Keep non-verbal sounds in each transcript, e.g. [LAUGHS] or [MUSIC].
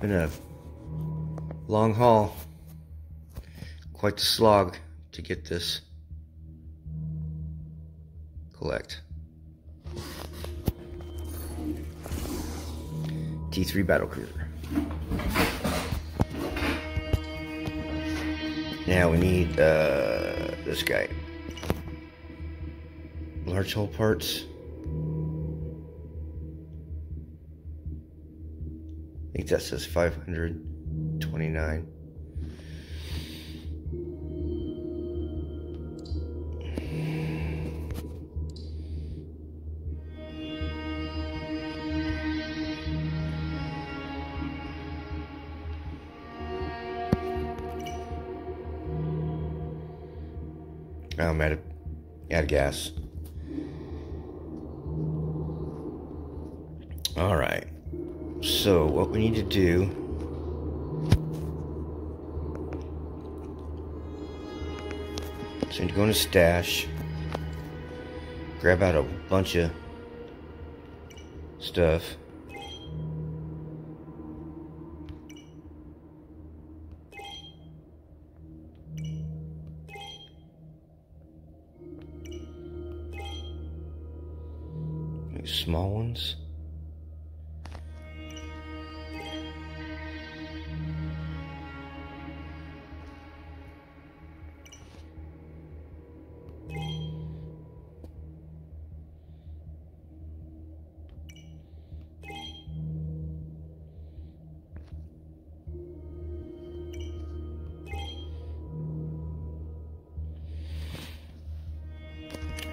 Been a long haul. Quite the slog to get this collect. T3 battle cruiser. Now we need uh, this guy. Large hull parts. I think that says 529. Oh, I'm out of, out of gas. All right. So what we need to do So to go in a stash, grab out a bunch of stuff.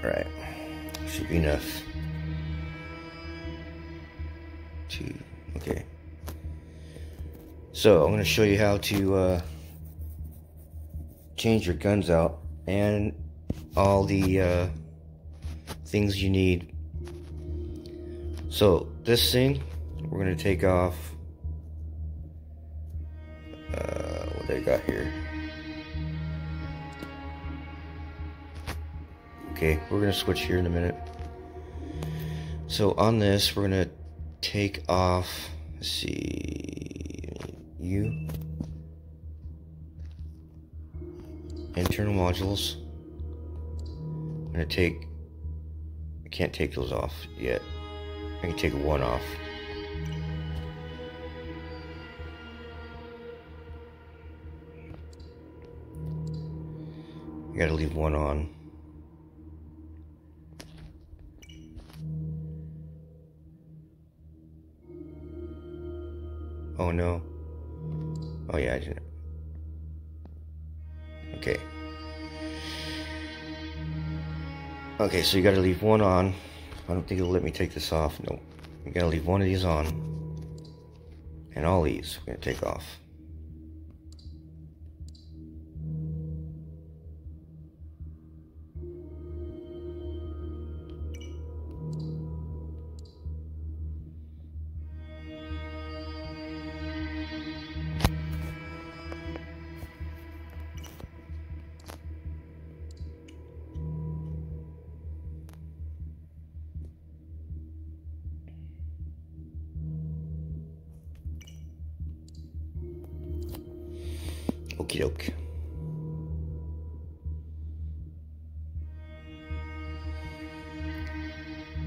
Alright. Should be enough. Two. Okay. So, I'm going to show you how to uh, change your guns out and all the uh, things you need. So, this thing, we're going to take off. Uh, what they got here? Okay, we're gonna switch here in a minute. So on this, we're gonna take off, let's see, you, internal modules. I'm gonna take, I can't take those off yet. I can take one off. I gotta leave one on. No. Oh yeah, I didn't. Okay. Okay, so you gotta leave one on. I don't think it'll let me take this off. No. You gotta leave one of these on. And all these we're gonna take off. Okie doke.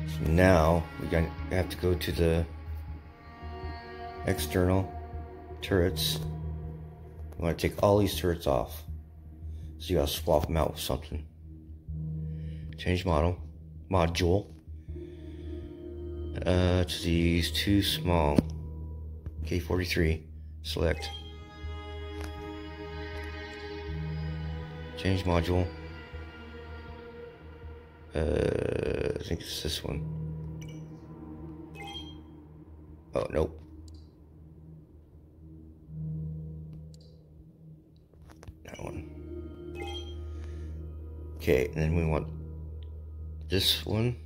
So now we got we have to go to the external turrets. We want to take all these turrets off. So you gotta swap them out with something. Change model. Module. Uh, to these too small. K43. Select. Change module. Uh, I think it's this one. Oh, nope. That one. Okay, and then we want this one.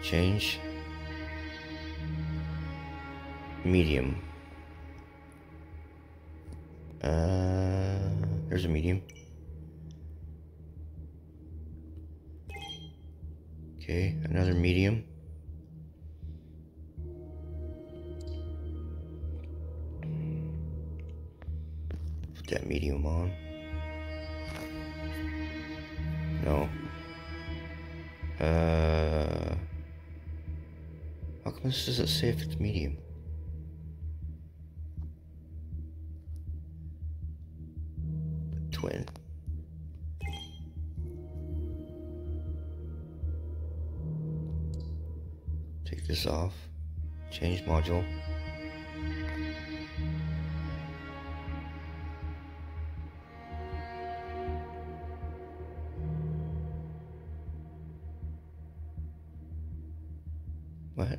Change. Medium. Uh, there's a medium. Okay, another medium. Put that medium on. No. Uh, how come this doesn't say if it's medium? Twin. This off. Change module. What?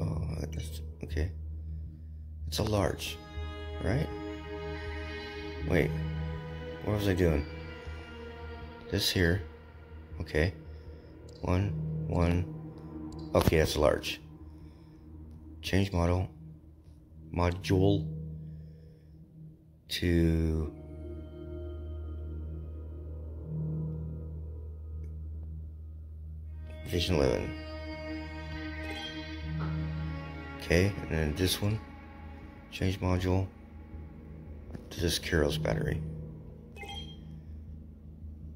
Oh, that's okay. It's a large, right? Wait, what was I doing? This here, okay. One, one. Okay, that's large. Change model, module to Vision 11. Okay, and then this one, change module to this Carol's battery.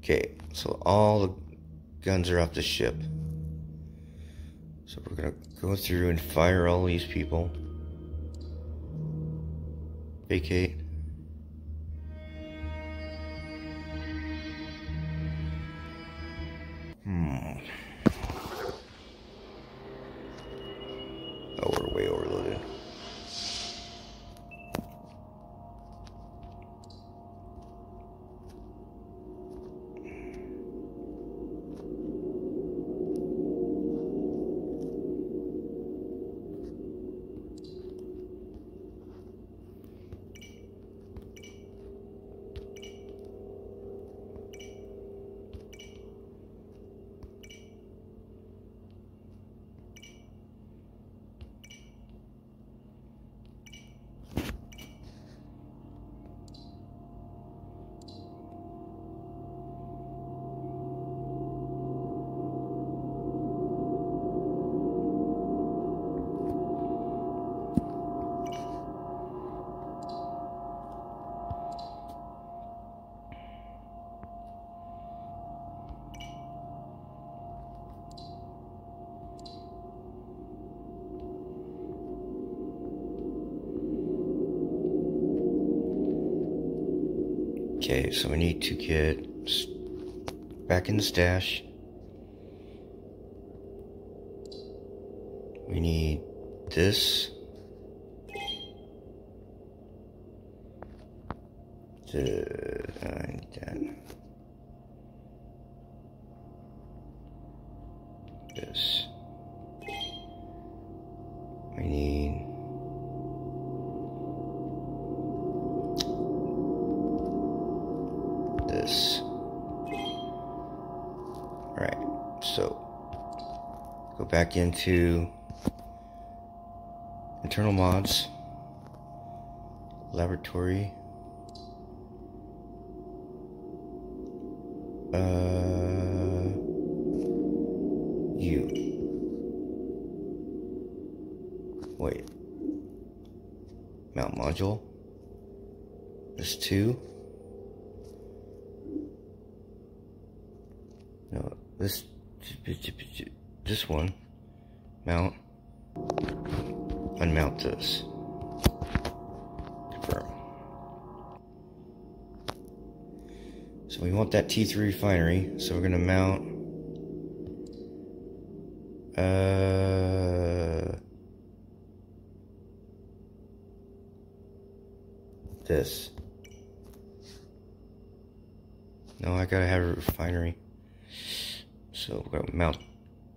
Okay, so all the guns are off the ship. So we're gonna go through and fire all these people. Vacate. Okay, so we need to get back in the stash. We need this. To, nine, uh, ten. This. We need this. Alright, so go back into internal mods, laboratory, uh, you. Wait, mount module. There's two. No, this this one mount unmount this. Confirm. So we want that T3 refinery, so we're gonna mount uh this. No, I gotta have a refinery. So we're gonna mount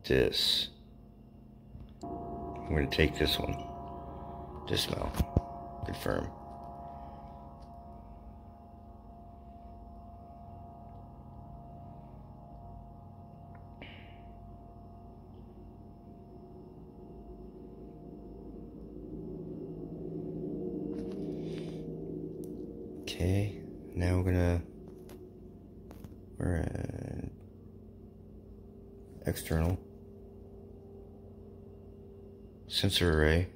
this. I'm gonna take this one. Dismount. Confirm. Okay, now we're gonna we're at external. Sensor array,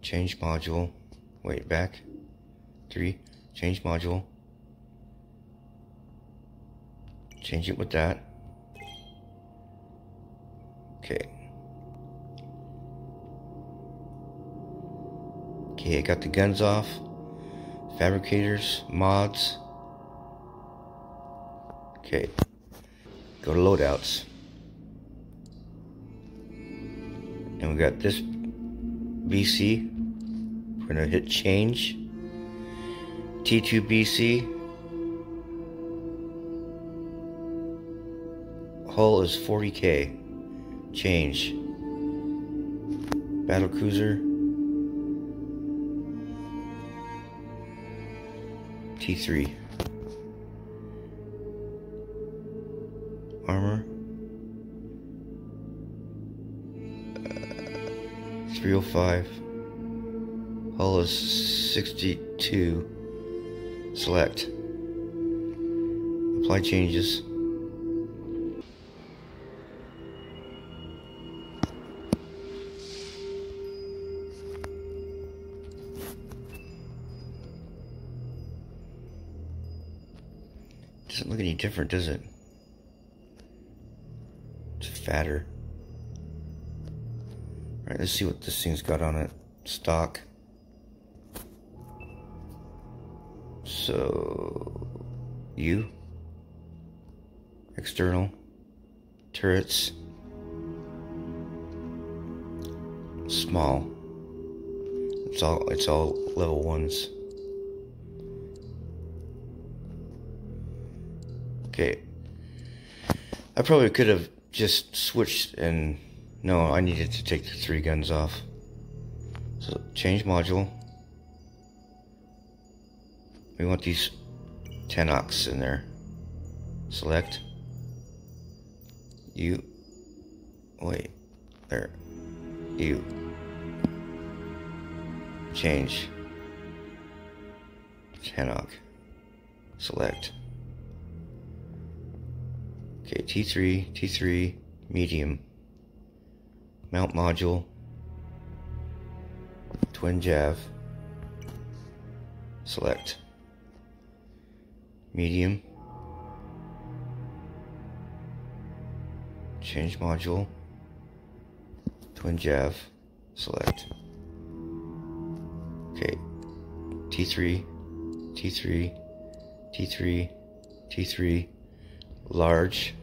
change module, wait, back, three, change module, change it with that. Okay. Okay, I got the guns off, fabricators, mods. Okay, go to loadouts. And we got this BC. We're gonna hit change. T2 BC. Hull is 40k. Change. Battle cruiser. T3. Armor. 305. Hull is 62. Select. Apply changes. Doesn't look any different, does it? Fatter. Alright, let's see what this thing's got on it. Stock. So, you. External. Turrets. Small. It's all, it's all level ones. Okay. I probably could have just switched and no, I needed to take the three guns off. So change module. We want these Tenoks in there. Select. You. Wait. There. You. Change. Tenok. Select. Okay, T3, T3, medium. Mount module. Twin Jav. Select. Medium. Change module. Twin Jav. Select. Okay. T3, T3, T3, T3, large.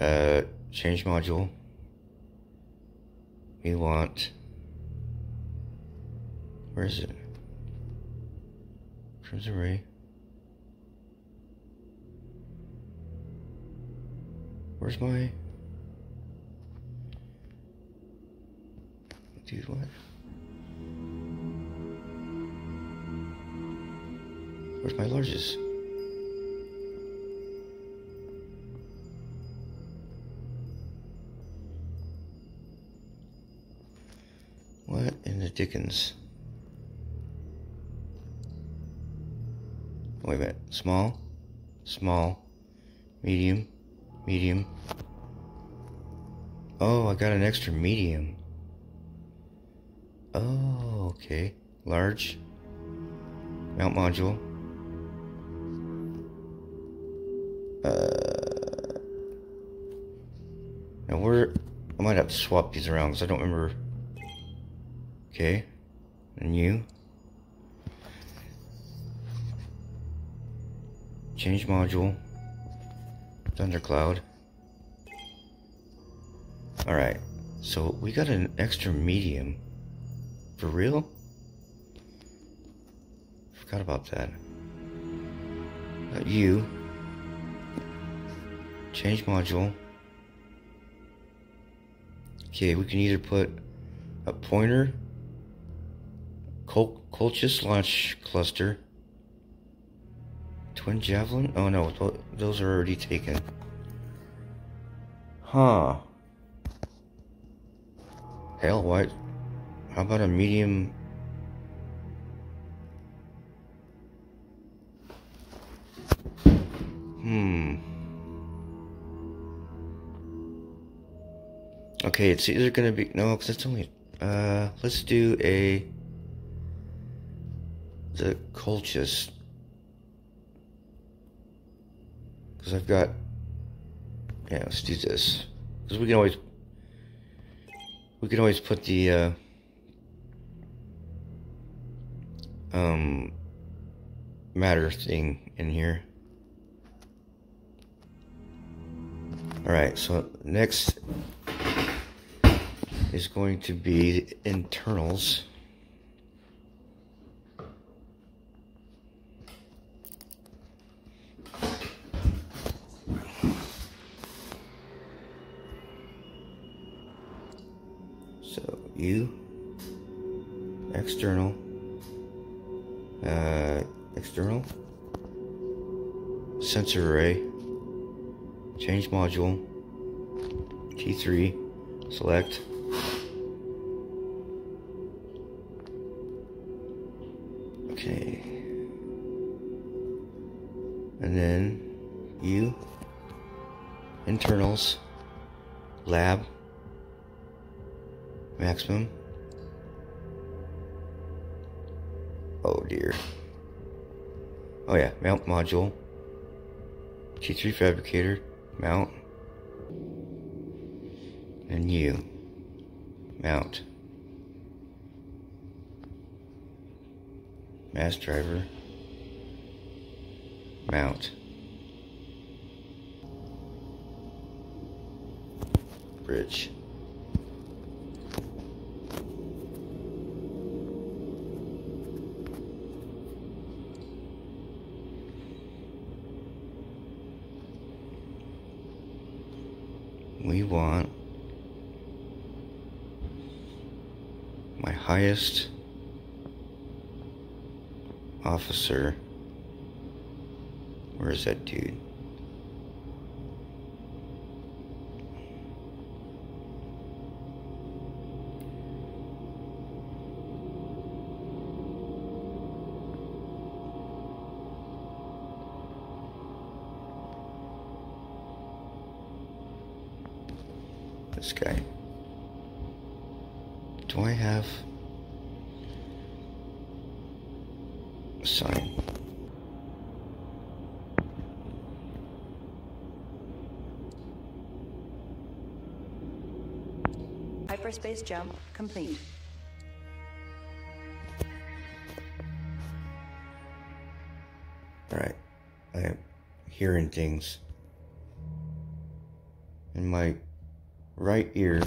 Uh, change module. We want, where is it? Crimson Ray. Where's my, dude, what? Where's my largest? Dickens? Wait a minute. Small, small, medium, medium. Oh, I got an extra medium. Oh, okay. Large. Mount module. Uh, now where I might have to swap these around because I don't remember. Okay, and you. Change module. Thundercloud. Alright, so we got an extra medium. For real? Forgot about that. Got you. Change module. Okay, we can either put a pointer, Col Colchis launch cluster, twin javelin. Oh no, th those are already taken. Huh. Hell, why? How about a medium? Hmm. Okay, it's either gonna be no, because it's only. Uh, let's do a the cultist because I've got. Yeah, let's do this because we can always we can always put the uh, um matter thing in here. All right, so next is going to be internals. You. External. Uh, external. Sensor array. Change module. T3 select. Okay. And then you. Internals. Lab maximum oh dear. Oh yeah mount module. T3 fabricator mount. And you mount. Mass driver mount. Bridge we want my highest officer. Where is that dude? This guy. Do I have a sign? Hyperspace jump complete. Alright. I am hearing things. In my right ear,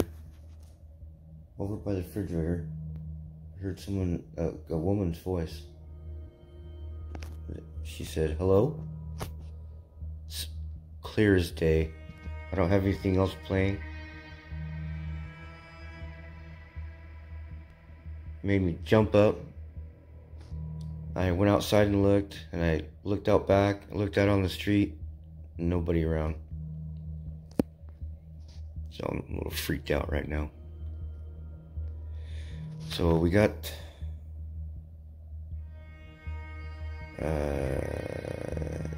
over by the refrigerator, I heard someone, a, a woman's voice. She said, hello? It's clear as day. I don't have anything else playing. Made me jump up. I went outside and looked, and I looked out back, looked out on the street, nobody around. So I'm a little freaked out right now. So we got uh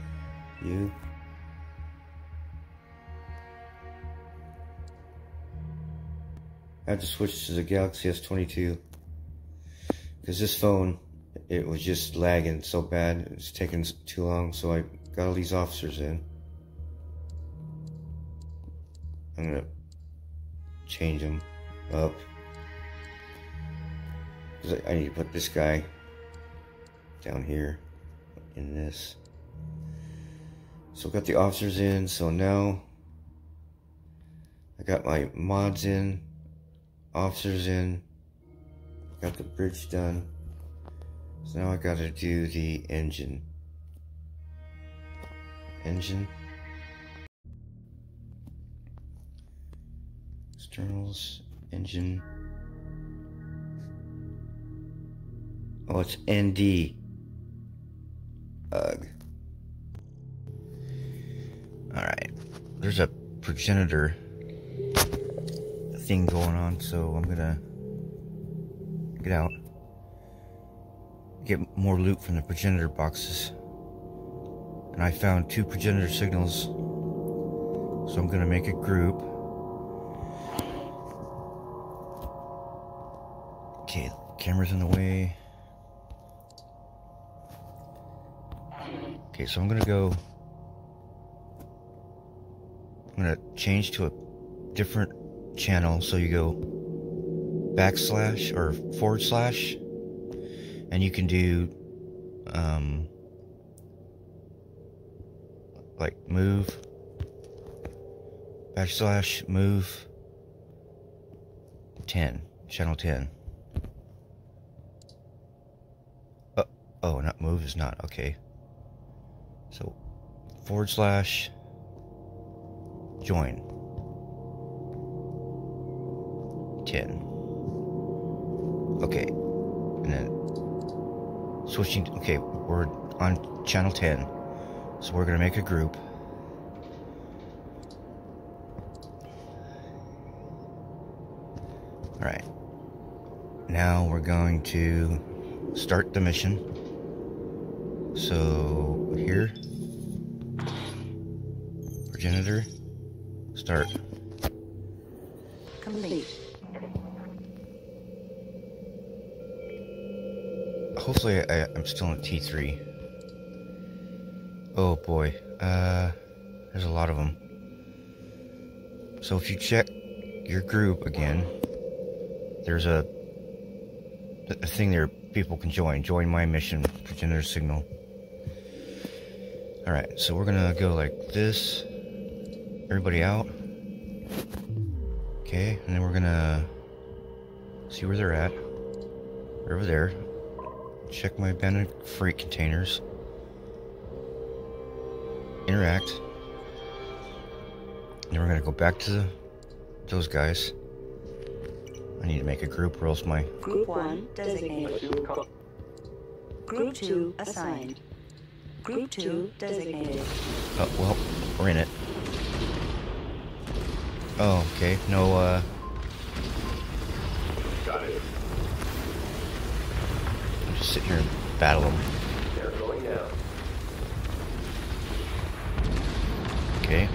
you I have to switch to the Galaxy S22 because this phone it was just lagging so bad it was taking too long so I got all these officers in I'm gonna change them up. Cause I, I need to put this guy down here in this. So got the officers in, so now I got my mods in, officers in, got the bridge done. So now I gotta do the engine. Engine. Externals, engine. Oh, it's ND. Ugh. Alright. There's a progenitor thing going on, so I'm gonna get out. Get more loot from the progenitor boxes. And I found two progenitor signals. So I'm gonna make a group Okay, camera's in the way. Okay, so I'm gonna go. I'm gonna change to a different channel. So you go backslash or forward slash, and you can do um, like move backslash move 10 channel 10 uh, oh not move is not okay. So forward slash join. 10 okay. And then switching okay we're on channel 10 so we're gonna make a group. All right. Now we're going to start the mission. So here progenitor start. Complete. Hopefully I, I'm still in T3. Oh boy, uh, there's a lot of them. So if you check your group again, there's a, a thing there people can join. Join my mission, progenitor signal. Alright, so we're gonna go like this. Everybody out. Okay, and then we're gonna see where they're at. They're over there. Check my abandoned freight containers. Interact. Then we're gonna go back to the, those guys. I need to make a group or else my Group 1 designated. Group 2 assigned. Group 2 designated. Oh, well, we're in it. Oh, okay. No, uh... Got it. Sitting here and battle them. They're going down. Okay.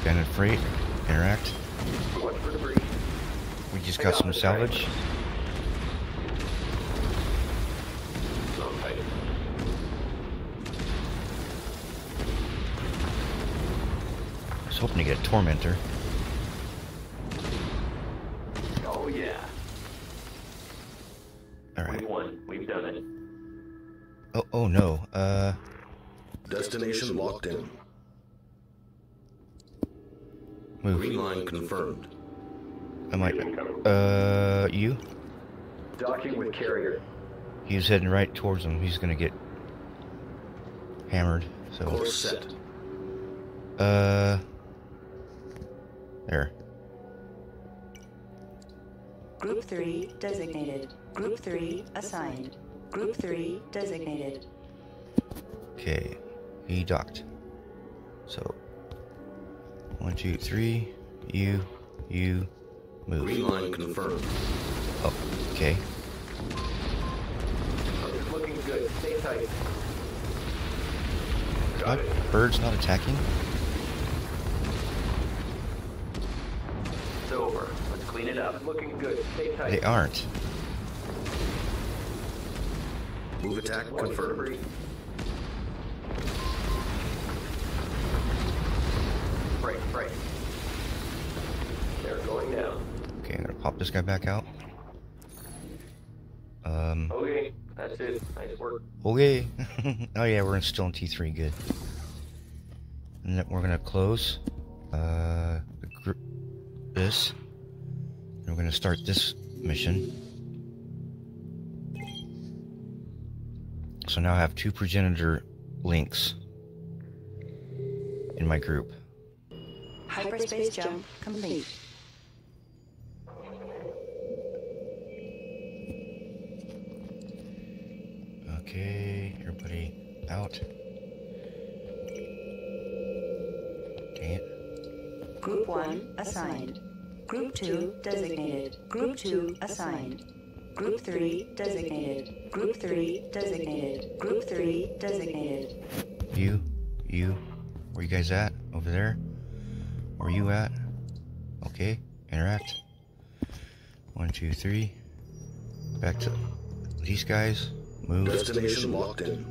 Abandoned freight. Interact. We just got some salvage. I was hoping to get a tormentor. Oh yeah. Alright. We won. We've done it. Oh, oh no. Uh, Destination locked in. move. Green line confirmed. I might. Uh, you? Docking with carrier. He's heading right towards him. He's gonna get hammered. So, Course set. uh, there. Group 3 designated. Group 3 assigned. Group 3 designated. Okay, he docked. So, one, two, three. You, you, move. Green line confirmed. Oh, okay. It's looking good. Stay tight. My bird's not attacking. It's over. Let's clean it up. Looking good. Stay tight. They aren't. Move attack confirmed. Break, break. They're going down. Okay, I'm gonna pop this guy back out. Um, Okay, that's it. Nice work. okay. [LAUGHS] oh yeah, we're in, still in T3, good. And then we're gonna close, uh, this. And we're gonna start this mission. So now I have two progenitor links in my group. Hyperspace jump complete. Okay, everybody out. Dang it. Group 1 assigned. Group 2 designated. Group 2 assigned. Group 3 designated. Group 3 designated. Group 3 designated. You, you, where you guys at? Over there? Where you at? Okay, interact. One, two, three. Back to these guys. Move. Destination locked in.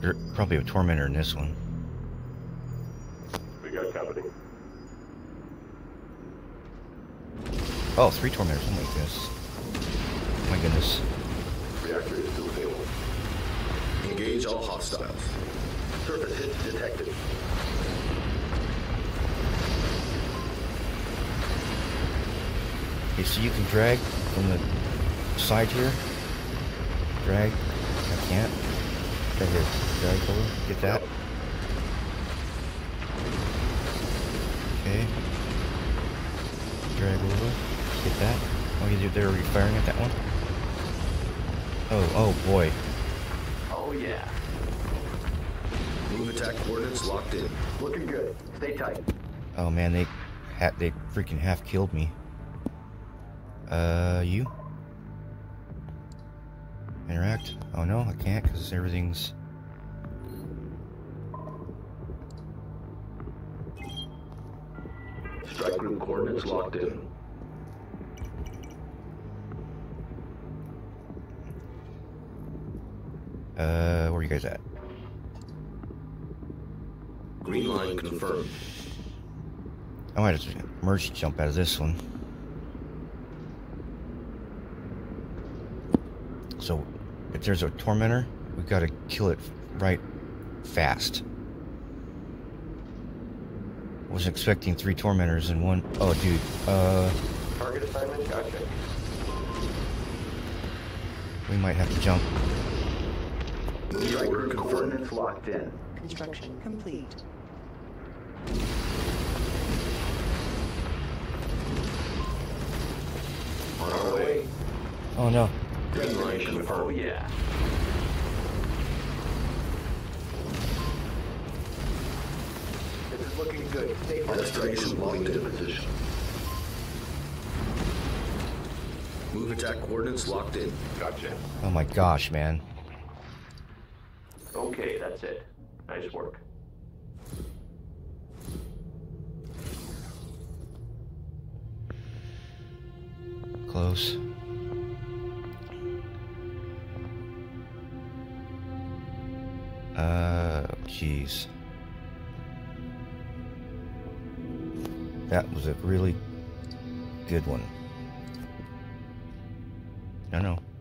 There's probably a tormentor in this one. We got company. Oh, three tormentors. Oh my goodness. Oh my goodness. Reactor is still available. Engage all hostiles. Surface hit detected. Okay, so you can drag from the side here. Drag. I can't. Right here. Drag over. Get that. Okay. Drag over. Get that. Oh, you- they're already firing at that one? Oh, oh boy. Oh yeah. Move attack coordinates locked in. Looking good. Stay tight. Oh man, they ha- they freaking half killed me. Uh, you? Interact? Oh no, I can't because everything's. Strike group coordinates locked in. Uh, where are you guys at? Green line confirmed. I might have to merge jump out of this one. So, if there's a tormentor, we gotta kill it right fast. Wasn't expecting three tormentors in one. Oh, dude. Uh, Target assignment. Gotcha. we might have to jump. Move order confirmed. Coordinates locked in. Construction complete. On our way. Oh no. Green line Oh confirmed. yeah. This is looking good. Stay. Destination locked in position. Move attack coordinates locked in. Gotcha. Oh my gosh, man. That's it. Nice work. Close. Uh, jeez. That was a really good one. No, no.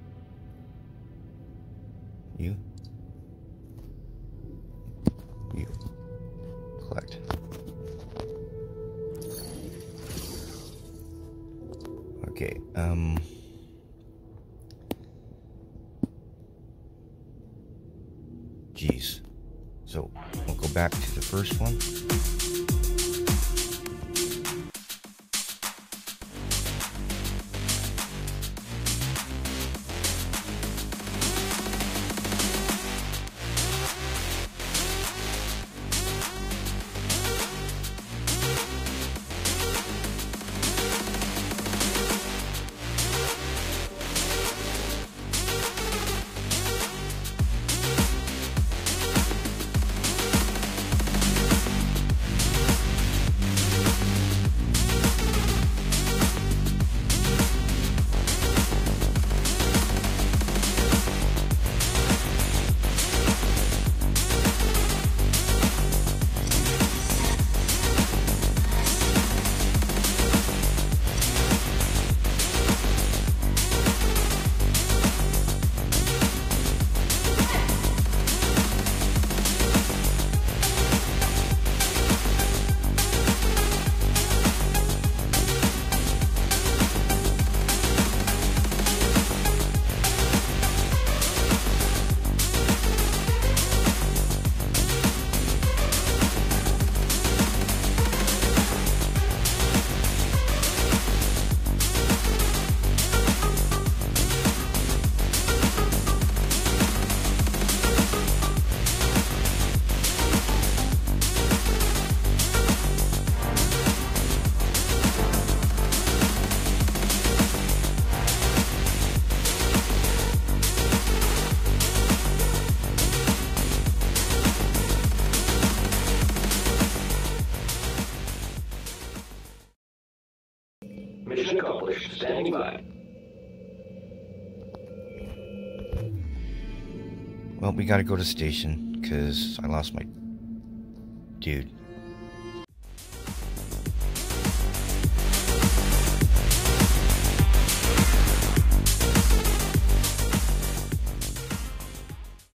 We gotta go to station, because I lost my dude.